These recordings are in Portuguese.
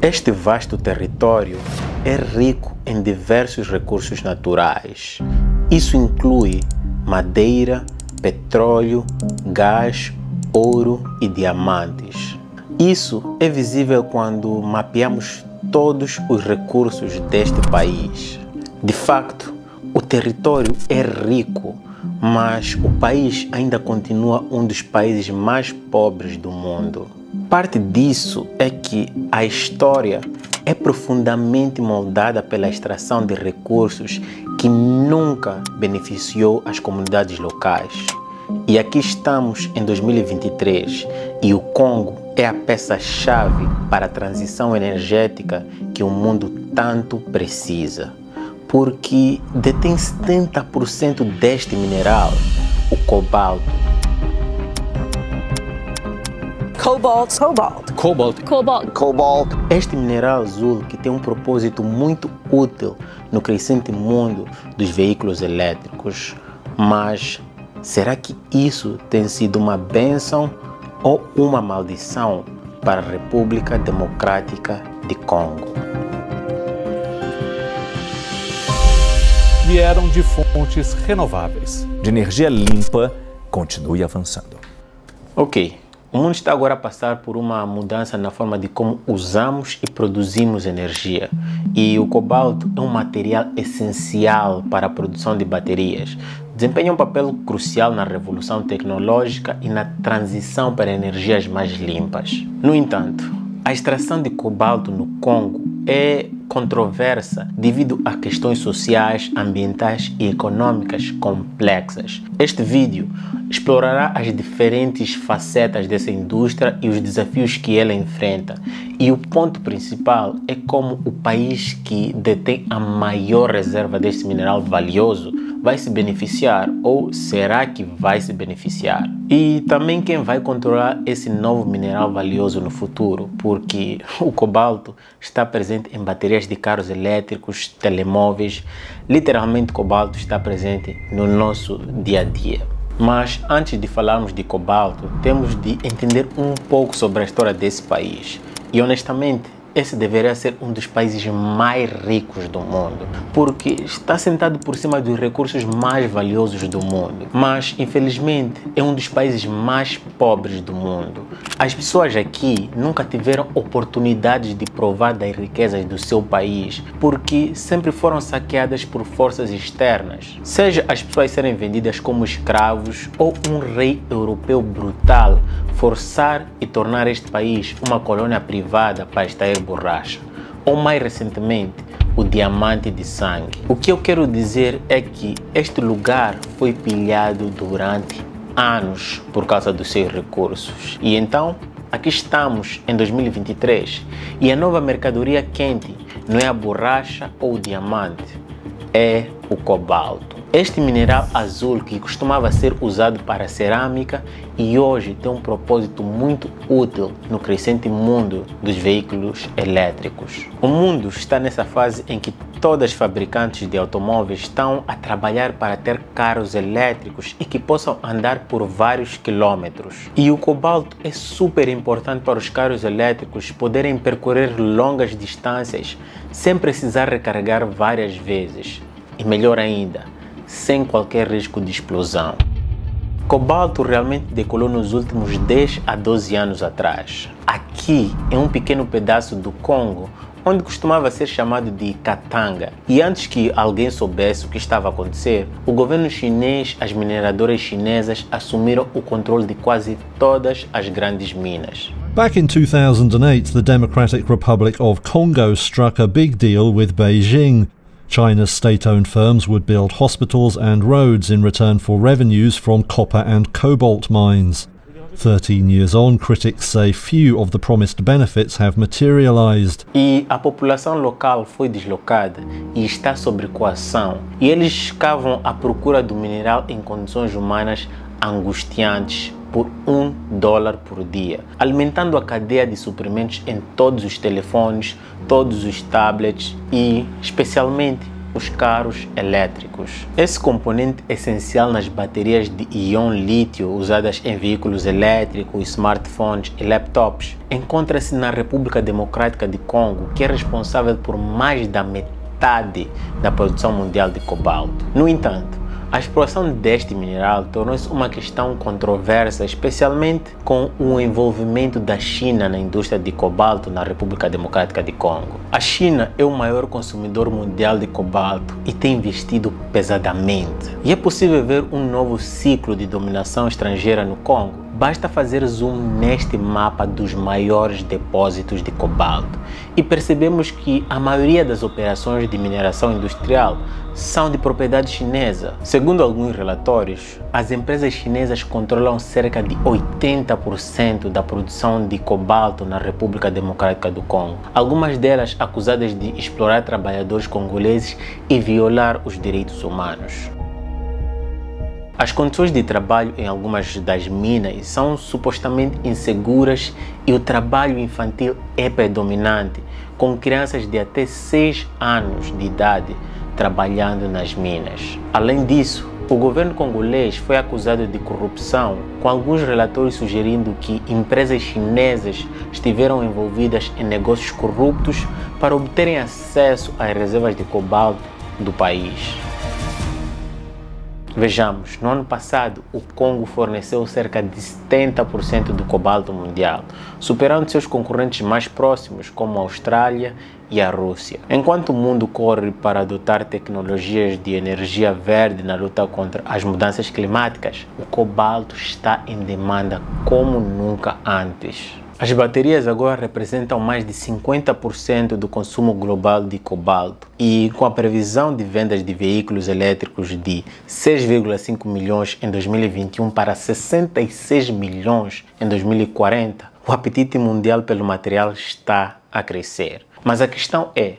Este vasto território é rico em diversos recursos naturais. Isso inclui madeira, petróleo, gás, ouro e diamantes. Isso é visível quando mapeamos todos os recursos deste país. De facto, o território é rico, mas o país ainda continua um dos países mais pobres do mundo. Parte disso é que a história é profundamente moldada pela extração de recursos que nunca beneficiou as comunidades locais. E aqui estamos em 2023 e o Congo é a peça-chave para a transição energética que o mundo tanto precisa, porque detém 70% deste mineral, o cobalto. Cobalt. Cobalt. Cobalt. Cobalt. Cobalt. Este mineral azul que tem um propósito muito útil no crescente mundo dos veículos elétricos, mas será que isso tem sido uma benção ou uma maldição para a República Democrática de Congo? Vieram de fontes renováveis, de energia limpa, continue avançando. Ok, o mundo está agora a passar por uma mudança na forma de como usamos e produzimos energia. E o cobalto é um material essencial para a produção de baterias. Desempenha um papel crucial na revolução tecnológica e na transição para energias mais limpas. No entanto, a extração de cobalto no Congo é controversa devido a questões sociais, ambientais e econômicas complexas. Este vídeo explorará as diferentes facetas dessa indústria e os desafios que ela enfrenta. E o ponto principal é como o país que detém a maior reserva deste mineral valioso vai se beneficiar ou será que vai se beneficiar? E também quem vai controlar esse novo mineral valioso no futuro, porque o cobalto está presente em baterias de carros elétricos, telemóveis, literalmente cobalto está presente no nosso dia a dia. Mas antes de falarmos de cobalto, temos de entender um pouco sobre a história desse país. E honestamente, esse deveria ser um dos países mais ricos do mundo, porque está sentado por cima dos recursos mais valiosos do mundo. Mas, infelizmente, é um dos países mais pobres do mundo. As pessoas aqui nunca tiveram oportunidades de provar das riquezas do seu país, porque sempre foram saqueadas por forças externas. Seja as pessoas serem vendidas como escravos ou um rei europeu brutal forçar e tornar este país uma colônia privada para extrair borracha. Ou mais recentemente, o diamante de sangue. O que eu quero dizer é que este lugar foi pilhado durante anos por causa dos seus recursos. E então, aqui estamos em 2023 e a nova mercadoria quente não é a borracha ou o diamante, é o cobalto. Este mineral azul que costumava ser usado para cerâmica e hoje tem um propósito muito útil no crescente mundo dos veículos elétricos. O mundo está nessa fase em que todas as fabricantes de automóveis estão a trabalhar para ter carros elétricos e que possam andar por vários quilômetros. E o cobalto é super importante para os carros elétricos poderem percorrer longas distâncias sem precisar recarregar várias vezes. E melhor ainda, sem qualquer risco de explosão. Cobalto realmente decolou nos últimos 10 a 12 anos atrás. Aqui é um pequeno pedaço do Congo onde costumava ser chamado de Katanga. E antes que alguém soubesse o que estava a acontecer, o governo chinês, as mineradoras chinesas assumiram o controle de quase todas as grandes minas. Back in 2008, the Democratic Republic of Congo struck a big deal with Beijing. China's state owned firms would build hospitals and roads in return for revenues from copper and cobalt mines. Thirteen years on, critics say few of the promised benefits have materialized. E a população local foi deslocada e está sob coação. E eles escavam à procura do mineral em condições humanas angustiantes por um dólar por dia, alimentando a cadeia de suprimentos em todos os telefones, todos os tablets e, especialmente, os carros elétricos. Esse componente essencial nas baterias de íon lítio usadas em veículos elétricos, smartphones e laptops encontra-se na República Democrática de Congo, que é responsável por mais da metade da produção mundial de cobalto. No entanto, a exploração deste mineral tornou-se uma questão controversa, especialmente com o envolvimento da China na indústria de cobalto na República Democrática de Congo. A China é o maior consumidor mundial de cobalto e tem investido pesadamente. E é possível ver um novo ciclo de dominação estrangeira no Congo Basta fazer zoom neste mapa dos maiores depósitos de cobalto e percebemos que a maioria das operações de mineração industrial são de propriedade chinesa. Segundo alguns relatórios, as empresas chinesas controlam cerca de 80% da produção de cobalto na República Democrática do Congo, algumas delas acusadas de explorar trabalhadores congoleses e violar os direitos humanos. As condições de trabalho em algumas das minas são supostamente inseguras e o trabalho infantil é predominante, com crianças de até 6 anos de idade trabalhando nas minas. Além disso, o governo congolês foi acusado de corrupção, com alguns relatórios sugerindo que empresas chinesas estiveram envolvidas em negócios corruptos para obterem acesso às reservas de cobalto do país. Vejamos, no ano passado, o Congo forneceu cerca de 70% do cobalto mundial, superando seus concorrentes mais próximos, como a Austrália e a Rússia. Enquanto o mundo corre para adotar tecnologias de energia verde na luta contra as mudanças climáticas, o cobalto está em demanda como nunca antes. As baterias agora representam mais de 50% do consumo global de cobalto e com a previsão de vendas de veículos elétricos de 6,5 milhões em 2021 para 66 milhões em 2040, o apetite mundial pelo material está a crescer. Mas a questão é,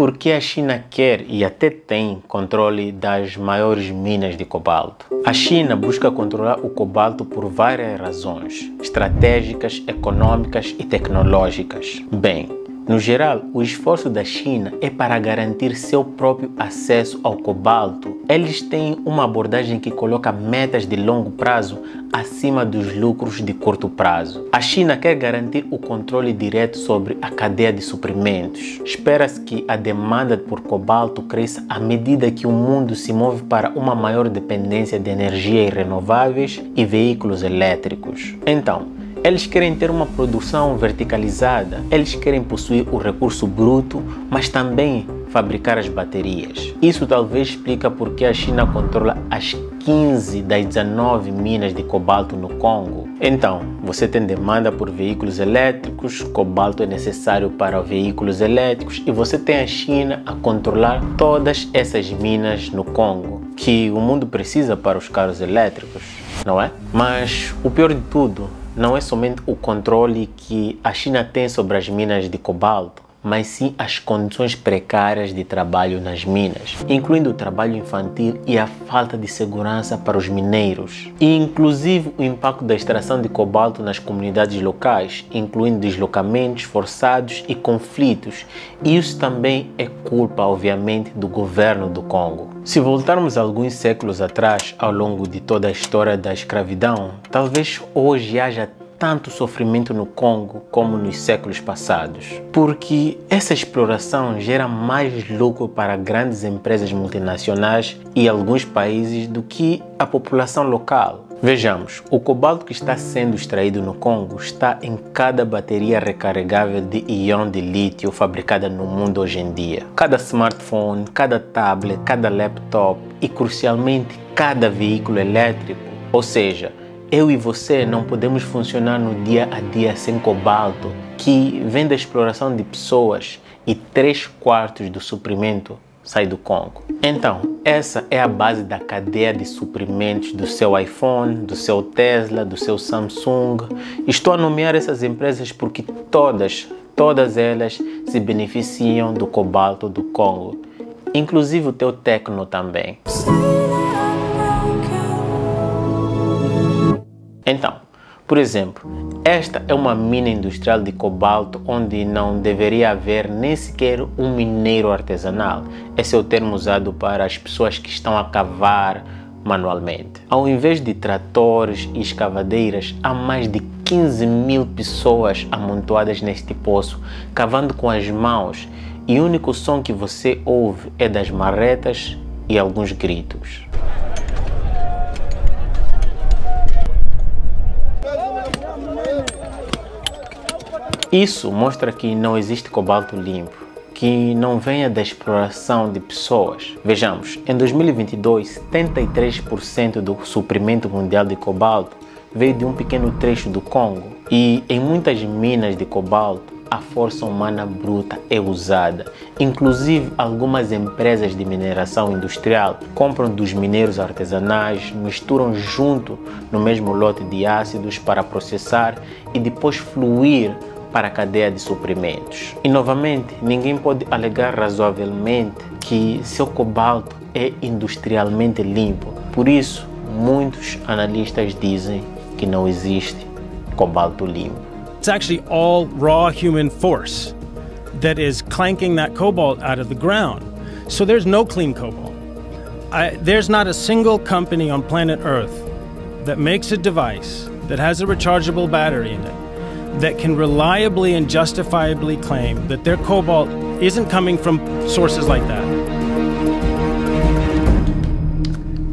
porque a China quer e até tem controle das maiores minas de cobalto. A China busca controlar o cobalto por várias razões estratégicas, econômicas e tecnológicas. Bem, no geral, o esforço da China é para garantir seu próprio acesso ao cobalto. Eles têm uma abordagem que coloca metas de longo prazo acima dos lucros de curto prazo. A China quer garantir o controle direto sobre a cadeia de suprimentos. Espera-se que a demanda por cobalto cresça à medida que o mundo se move para uma maior dependência de energia renováveis e veículos elétricos. Então, eles querem ter uma produção verticalizada, eles querem possuir o recurso bruto, mas também fabricar as baterias. Isso talvez explica porque a China controla as 15 das 19 minas de cobalto no Congo. Então, você tem demanda por veículos elétricos, cobalto é necessário para veículos elétricos e você tem a China a controlar todas essas minas no Congo que o mundo precisa para os carros elétricos, não é? Mas o pior de tudo não é somente o controle que a China tem sobre as minas de cobalto, mas sim as condições precárias de trabalho nas minas, incluindo o trabalho infantil e a falta de segurança para os mineiros, e inclusive o impacto da extração de cobalto nas comunidades locais, incluindo deslocamentos forçados e conflitos. Isso também é culpa, obviamente, do governo do Congo. Se voltarmos alguns séculos atrás, ao longo de toda a história da escravidão, talvez hoje haja tanto sofrimento no Congo como nos séculos passados, porque essa exploração gera mais lucro para grandes empresas multinacionais e alguns países do que a população local. Vejamos, o cobalto que está sendo extraído no Congo está em cada bateria recarregável de íon de lítio fabricada no mundo hoje em dia. Cada smartphone, cada tablet, cada laptop e, crucialmente, cada veículo elétrico. Ou seja, eu e você não podemos funcionar no dia a dia sem cobalto, que vem da exploração de pessoas e três quartos do suprimento sai do Congo. Então, essa é a base da cadeia de suprimentos do seu iPhone, do seu Tesla, do seu Samsung. Estou a nomear essas empresas porque todas, todas elas se beneficiam do cobalto do Congo, inclusive o teu Tecno também. Então, Por exemplo, esta é uma mina industrial de cobalto onde não deveria haver nem sequer um mineiro artesanal. Esse é o termo usado para as pessoas que estão a cavar manualmente. Ao invés de tratores e escavadeiras, há mais de 15 mil pessoas amontoadas neste poço, cavando com as mãos, e o único som que você ouve é das marretas e alguns gritos. Isso mostra que não existe cobalto limpo, que não venha da exploração de pessoas. Vejamos, em 2022, 73% do suprimento mundial de cobalto veio de um pequeno trecho do Congo e em muitas minas de cobalto a força humana bruta é usada. Inclusive, algumas empresas de mineração industrial compram dos mineiros artesanais, misturam junto no mesmo lote de ácidos para processar e depois fluir para a cadeia de suprimentos. E novamente, ninguém pode alegar razoavelmente que seu cobalto é industrialmente limpo. Por isso, muitos analistas dizem que não existe cobalto limpo. It's actually all raw human force that is clanking that cobalt out of the ground. So there's no clean cobalt. I, there's not a single company on planet Earth that makes a device that has a rechargeable battery in it that can reliably and justifiably claim that their cobalt isn't coming from sources like that.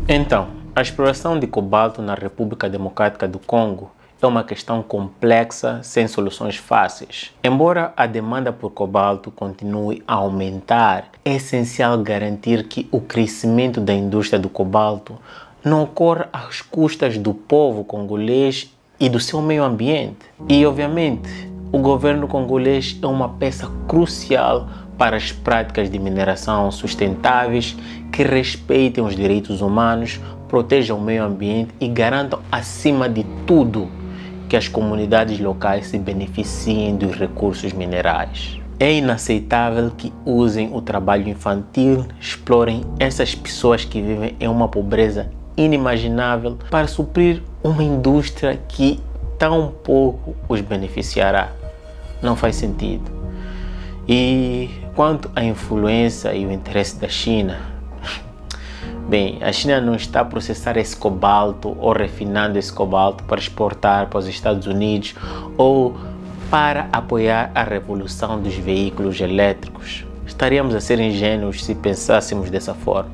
Então, a exploração de cobalto na República Democrática do Congo é uma questão complexa, sem soluções fáceis. Embora a demanda por cobalto continue a aumentar, é essencial garantir que o crescimento da indústria do cobalto não ocorra às custas do povo congolês e do seu meio ambiente. E, obviamente, o governo congolês é uma peça crucial para as práticas de mineração sustentáveis que respeitem os direitos humanos, protejam o meio ambiente e garantam, acima de tudo, que as comunidades locais se beneficiem dos recursos minerais. É inaceitável que usem o trabalho infantil, explorem essas pessoas que vivem em uma pobreza inimaginável para suprir uma indústria que tão pouco os beneficiará. Não faz sentido. E quanto à influência e o interesse da China, bem, a China não está a processar esse cobalto ou refinando esse cobalto para exportar para os Estados Unidos ou para apoiar a revolução dos veículos elétricos. Estaríamos a ser ingênuos se pensássemos dessa forma.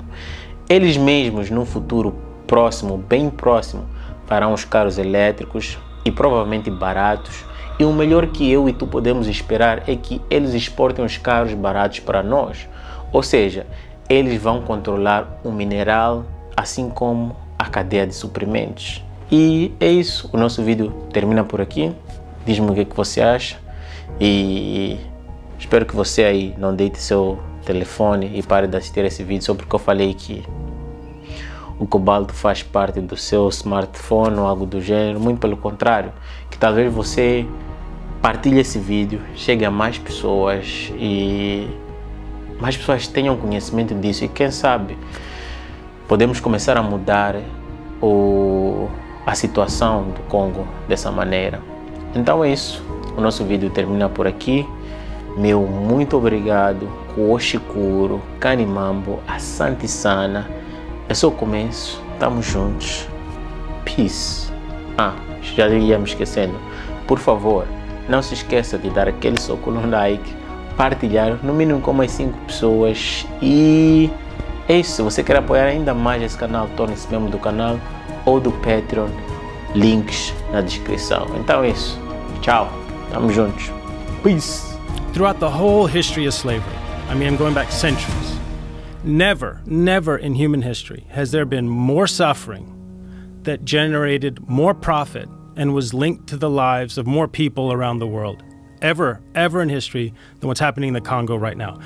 Eles mesmos, no futuro próximo, bem próximo, farão os carros elétricos e provavelmente baratos. E o melhor que eu e tu podemos esperar é que eles exportem os carros baratos para nós. Ou seja, eles vão controlar o mineral, assim como a cadeia de suprimentos. E é isso. O nosso vídeo termina por aqui. Diz-me o que, é que você acha. E espero que você aí não deite seu telefone e pare de assistir esse vídeo só porque eu falei que o cobalto faz parte do seu smartphone ou algo do gênero, muito pelo contrário, que talvez você partilhe esse vídeo, chegue a mais pessoas e mais pessoas tenham conhecimento disso e quem sabe podemos começar a mudar o, a situação do Congo dessa maneira. Então é isso, o nosso vídeo termina por aqui. Meu muito obrigado, Kuoshikuro, Kanimambo, Asante Sana. É só o começo. Tamo juntos. Peace. Ah, já ia me esquecendo. Por favor, não se esqueça de dar aquele soco no like, partilhar no mínimo com mais 5 pessoas e é isso. Se você quer apoiar ainda mais esse canal, torne-se membro do canal ou do Patreon. Links na descrição. Então é isso. Tchau. Tamo juntos. Peace. Throughout the whole history of slavery, I mean, I'm going back centuries. Never, never in human history has there been more suffering that generated more profit and was linked to the lives of more people around the world. Ever, ever in history than what's happening in the Congo right now.